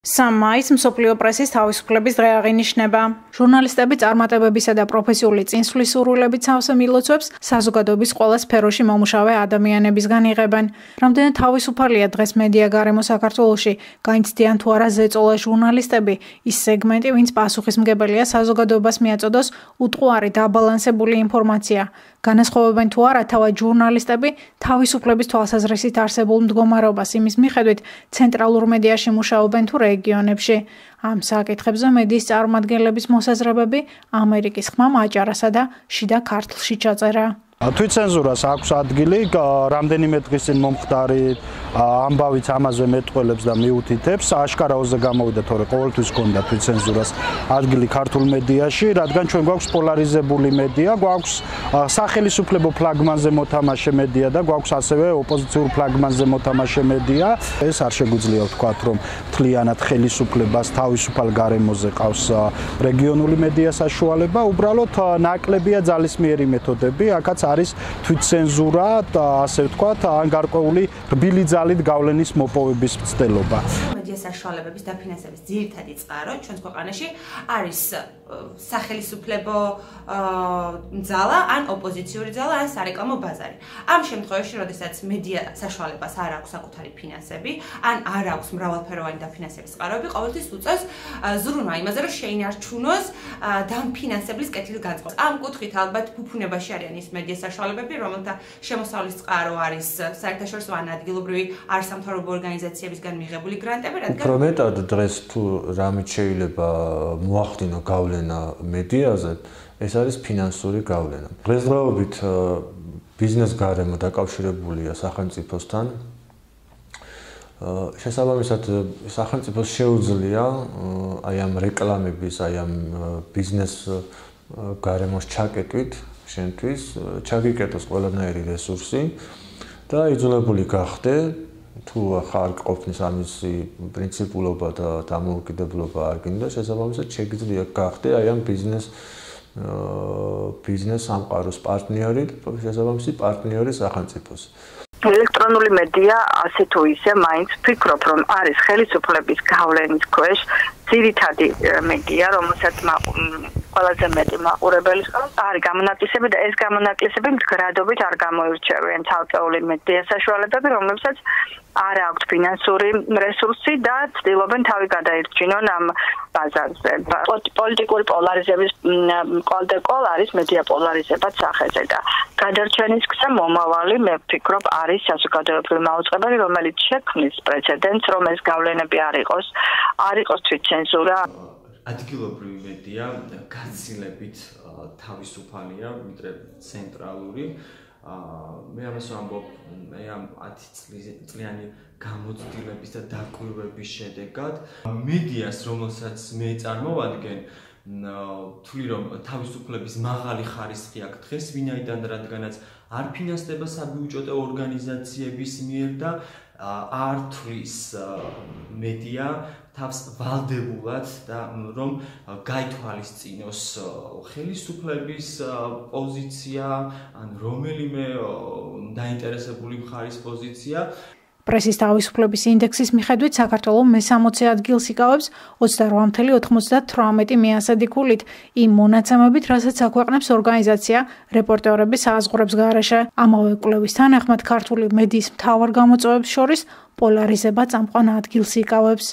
3 მაისს მსოფლიო პრესის თავისუფლების დღე აღინიშნება. ჟურნალისტები წარმატებებისა და პროფესიული წინსვლის სურვილებით სავსე მილოცვებს საზოგადოების ყველა სფეროში მომუშავე ადამიანებისგან იღებენ. რამდენად თავისუფალია დღეს მედია გარემო საქართველოში? გაიცდიან თუ არა ზეწოლა ჟურნალისტები, ის სეგმენტი, ვინც პასუხისმგებელია საზოგადოებას მიაწოდოს უტყუარი და აბალანსებული ინფორმაცია. განასხვავებენ თუ არა თავად ჟურნალისტები თავისუფლების თვალსაზრისით არსებულ მდგომარეობას იმის მიხედვით ცენტრალურ მედიაში მუშაობენ თუ რეგიონებში. ამ საკითხებზე მედიის წარმომადგენლების მოსაზრებები ამერიკის ხმამ აჭარასა და შიდა ქართლში ჩაწერა. თვითცენზურას აქვს ადგილი, რამდენიმე დღის წინ მომხდარი ამბავიც ამაზე მეტყველებს და მიუთითებს, აშკარაოზე გამოვიდა, თორე ყოველთვის გონდა თვითცენზურას ადგილი ქართულ მედიაში, რადგან ჩვენ გვაქვს პოლარიზებული მედია, გვაქვს სახელმწიფო ფლაგმანზე მოთამაშე მედია და გვაქვს ასევე ოპოზიციურ ფლაგმანზე მოთამაშე მედია. ეს არ შეგვიძლია ვთქვათ, რომ თლიანად ხელისუფლებას თავისუფალ გარემოზე ყავს რეგიონული მედია საშუალება, უბრალოდ ნაკლებია ძალისმიერი მეთოდები, აქაც არის თვითცენზურა და ასე ვთქვათ, ან გარკვეული რბილი ძალით გავლენის მოპოვების მცდელობა. მედია საშუალებების დაფინანსების ძირითადი წყარო ჩვენს ქვეყანაში არის სახელმწიფო ძალა, ან ოპოზიციური ძალა, ან სარეკლამო ბაზარი. ამ შემთხვევაში, როდესაც მედია საშუალებას არ აქვს საკუთარი ფინანსები, ან არ აქვს მრავალფეროვანი დაფინანსების წყაროები, ყოველთვის უწევს ზრუნვა იმაზე, რომ შეინარჩუნოს დაფინანსების კეთილი განწყობა. ამ კუთხით ალბათ ფუფუნებაში არიან ის მედია საშუალებები, რომელთა შემოსავლის წყარო არის საერთაშორისო ან ადგილობრივი არასამთავრობო ორგანიზაციებისგან მიღებული გრანტები, რადგან პრომეტად დღეს თუ რამით შეიძლება მოახდინო გავლენა მედიაზე, ეს არის ფინანსური გავლენა. დღესდღეობით ბიზნეს გარემო დაკავშირებულია სახელმწიფოსთან. შესაბამისად სახელმწიფოს შეუძლია აი ამ რეკლამების, აი ამ ბიზნეს გარემოს ჩაკეტვით შენთვის ჩაგიკეტოს ყველანაირი რესურსი და იძულებული გახდე თუ ხარ ყოფნის ამისი პრინციპულობა და დამოუკიდებლობა არ გინდა შესაბამისად შეგიძლია გახდე აი ამ ბიზნეს ბიზნეს სამყაროს პარტნიორი შესაბამისი პარტნიორი სახელმწიფოს. ელექტრონული მედია ასე თუ ისე მაინც ფიქრობ რომ არის ხელისუფლების გავლენის ქვეშ ძირითადი მედია რომელსაც ყველაზე მეტი მაყურებელი ხარ არის გამონაკლისები და ეს გამონაკლისები მდგრადობით არ გამოირჩევიან ცალკეული მედია საშუალებები რომლებსაც არ აქვს ფინანსური რესურსი და ცდილობენ თავი გადაირჩინონ ამ ბაზარზე. პოლიტიკური პოლარიზების კოლდეკოლ არის მედია პოლარიზება სახეზე და გადარჩენის გზა მომავალი მე ვფიქრობ არის საზოგადოებრივი მაუწყებელი რომელიც შექმნის პრეცედენტს რომ ეს გავლენები არ იყოს არ იყოს თვითცენზურა ადგილობრივი მედია გაცილებით თავისუფალია ვიდრე ცენტრალური. აა მე ამას ვამბობ მე ამ 10 წლიანი გამოცდილების და დაკვირვების შედეგად მედიას რომელსაც მე წარმოვადგენ თვლი რომ თავისუფლების მაღალი ხარისხი აქვს დღეს ვინაიდან რადგანაც არ ფინანსდება საბიუჯეტო ორგანიზაციების მიერ და არტრის მედია თავს ვალდებულად და რომ გაითვალისწინოს ხელისუფლების პოზიცია ან რომელიმე დაინტერესებული მხარის პოზიცია პრესის თავისუფლების ინდექსის მიხედვით საქართველოს მე-60 ადგილს იკავებს 28.98 მეასადი ქულით იმ მონაცემებით, რასაც აქვეყნებს ორგანიზაცია რეპორტერების საზღვრებს გარეშე. ამავე კვლევის თანახმად ქართული მედიის მთავარ გამოწვევებს შორის პოლარიზება წამყვან ადგილს იკავებს.